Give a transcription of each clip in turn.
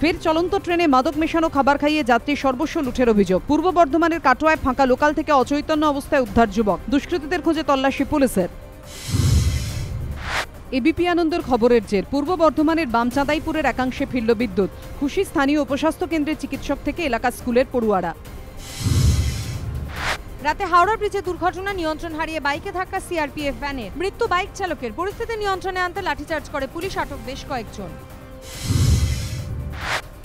ফের চলন্ত ট্রেনে মাদক মেশানো খাবার খাইয়ে যাত্রী সর্বস্ব লুঠের অভিযোগ। পূর্ব বর্ধমানের কাটোয়ায় ফাঁকা লোকাল থেকে অচৈতন্য অবস্থায় উদ্ধার যুবক। দুষ্কৃতীদের খোঁজে তল্লাশি পুলিশের। এবিপি আনন্দের খবরের জের। পূর্ব বর্ধমানের বামচাঁদাইপুরের একাংশে ফিরল বিদ্যুৎ। খুশি স্থানীয় উপস্বাস্থ্য কেন্দ্রের চিকিৎসক থেকে এলাকা স্কুলের পড়ুয়ারা। রাতে হাওড়া ব্রিজে দুর্ঘটনা, নিয়ন্ত্রণ হারিয়ে বাইকে ধাক্কা সিআরপিএফ ভ্যানের। মৃত্যু বাইক চালকের। পরিস্থিতি নিয়ন্ত্রণে আনতে লাঠিচার্জ করে পুলিশ, আটক বেশ কয়েকজন।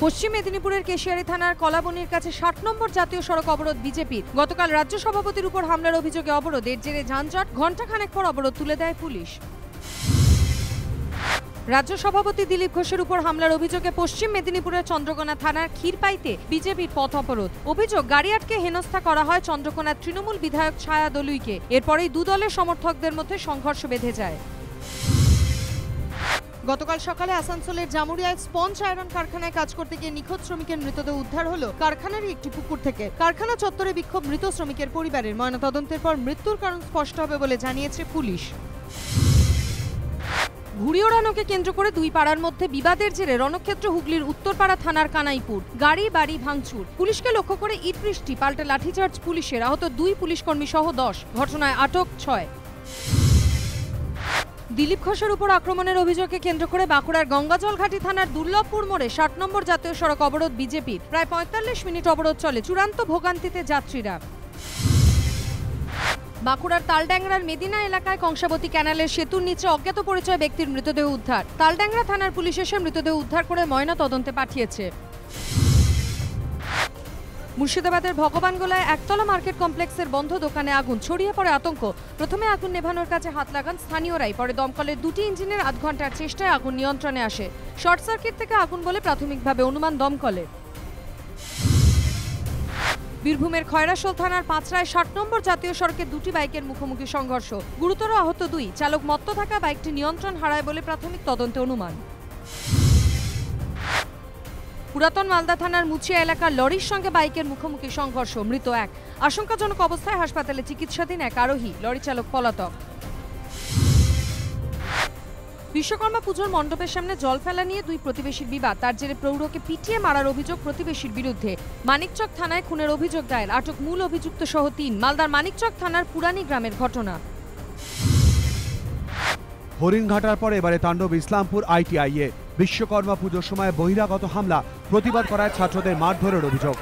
পশ্চিম মেদিনীপুরের কেশিয়ারি থানার কলাবনির কাছে ষাট নম্বর জাতীয় সড়ক অবরোধ বিজেপির গতকাল রাজ্য সভাপতির উপর হামলার অভিযোগে অবরোধের জেরে যানজট, ঘণ্টাখানেক পর অবরোধ তুলে দেয় পুলিশ। রাজ্য সভাপতি দিলীপ ঘোষের উপর হামলার অভিযোগে পশ্চিম মেদিনীপুরের চন্দ্রকোনা থানার ক্ষীরপাইতে বিজেপির পথ অবরোধ। অভিযোগ, গাড়ি আটকে হেনস্থা করা হয় চন্দ্রকোনার তৃণমূল বিধায়ক ছায়া দলুইকে। এরপরেই দুদলের সমর্থকদের মধ্যে সংঘর্ষ বেঁধে যায়। গতকাল সকালে আসানসোলের জামুরিয়ায় স্পঞ্জ আয়রন কারখানায় কাজ করতে গিয়ে নিখোঁজ শ্রমিকের মৃতদেহ উদ্ধার হলো কারখানারই একটি পুকুর থেকে। কারখানা চত্বরে বিক্ষোভ মৃত শ্রমিকের পরিবারের ময়নাতদন্তের পর মৃত্যুর কারণ স্পষ্ট হবে বলে জানিয়েছে পুলিশ। ঘুড়ি ওড়ানোকে কেন্দ্র করে দুই পাড়ার মধ্যে বিবাদের জেরে রণক্ষেত্র হুগলির উত্তরপাড়া থানার কানাইপুর। গাড়ি, বাড়ি ভাঙচুর। পুলিশকে লক্ষ্য করে ইট বৃষ্টি, পাল্টে লাঠিচার্জ পুলিশের, আহত দুই পুলিশকর্মী সহ দশ। ঘটনায় আটক ছয়। দিলীপ ঘোষের উপর আক্রমণের অভিযোগকে কেন্দ্র করে বাঁকুড়ার গঙ্গাজলঘাটি থানার দুর্লভপুর মোড়ে ষাট নম্বর জাতীয় সড়ক অবরোধ বিজেপির। প্রায় পঁয়তাল্লিশ মিনিট অবরোধ চলে চূড়ান্ত ভোগান্তিতে যাত্রীরা। বাঁকুড়ার তালড্যাংরার মেদিনা এলাকায় কংসাবতী ক্যানালের সেতুর নিচে অজ্ঞাত পরিচয় ব্যক্তির মৃতদেহ উদ্ধার। তালড্যাংরা থানার পুলিশ এসে মৃতদেহ উদ্ধার করে ময়না তদন্তে পাঠিয়েছে। মুর্শিদাবাদের ভগবানগোলায় একতলা মার্কেট কমপ্লেক্সের বন্ধ দোকানে আগুন, ছড়িয়ে পড়ে আতঙ্ক। প্রথমে আগুন নেভানোর কাছে হাত লাগান স্থানীয়রাই, পরে দমকলের দুটি ইঞ্জিনের আধ ঘণ্টার চেষ্টায় আগুন নিয়ন্ত্রণে আসে। শর্ট সার্কিট থেকে আগুন বলে প্রাথমিকভাবে অনুমান দমকলের। বীরভূমের খয়রাশোল থানার পাঁচরায় ষাট নম্বর জাতীয় সড়কে দুটি বাইকের মুখোমুখি সংঘর্ষ। গুরুতর আহত দুই, চালক মত্ত থাকা বাইকটি নিয়ন্ত্রণ হারায় বলে প্রাথমিক তদন্তে অনুমান। পুরাতন মালদা থানার মুচিয়া এলাকার লরির সঙ্গে বাইকের মুখোমুখি সংঘর্ষ, মৃত এক। আশঙ্কাজনক অবস্থায় হাসপাতালে চিকিৎসাধীন এক আরোহী, লরি চালক পলাতক। বিশ্বকর্মা পুজোর মণ্ডপের সামনে জল ফেলা নিয়ে দুই প্রতিবেশীর বিবাদ। তার জেরে প্রৌঢ়কে পিটিয়ে মারার অভিযোগ প্রতিবেশীর বিরুদ্ধে। মানিকচক থানায় খুনের অভিযোগ দায়ের। আটক মূল অভিযুক্ত সহ তিন। মালদার মানিকচক থানার পুরানি গ্রামের ঘটনা। হরিণ হরিণঘাটার পর এবারে তাণ্ডব ইসলামপুর আইটিআইয়ে। বিশ্বকর্মা পুজোর সময় বহিরাগত হামলা। প্রতিবাদ করায় ছাত্রদের মারধরের অভিযোগ।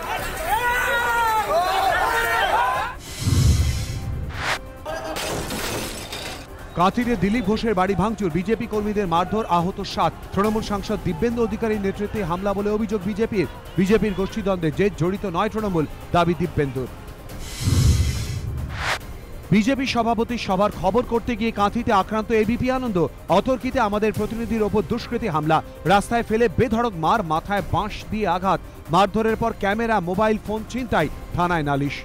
কাঁথিরে দিলীপ ঘোষের বাড়ি ভাঙচুর। বিজেপি কর্মীদের মারধর আহত সাত। তৃণমূল সাংসদ দিব্যেন্দু অধিকারীর নেতৃত্বে হামলা বলে অভিযোগ বিজেপির। বিজেপির গোষ্ঠীদ্বন্দ্বে জেদ জড়িত নয় তৃণমূল, দাবি দিব্যেন্দুর। বিজেপি সভাপতি সভার খবর করতে গিয়ে কাঁথিতে আক্রান্ত এবিপি আনন্দ। অতর্কিতে আমাদের প্রতিনিধির ওপর দুষ্কৃতি হামলা। রাস্তায় ফেলে বেধড়ক মার মাথায় বাঁশ দিয়ে আঘাত। মারধরের পর ক্যামেরা, মোবাইল, ফোন চিন্তায় থানায় নালিশ।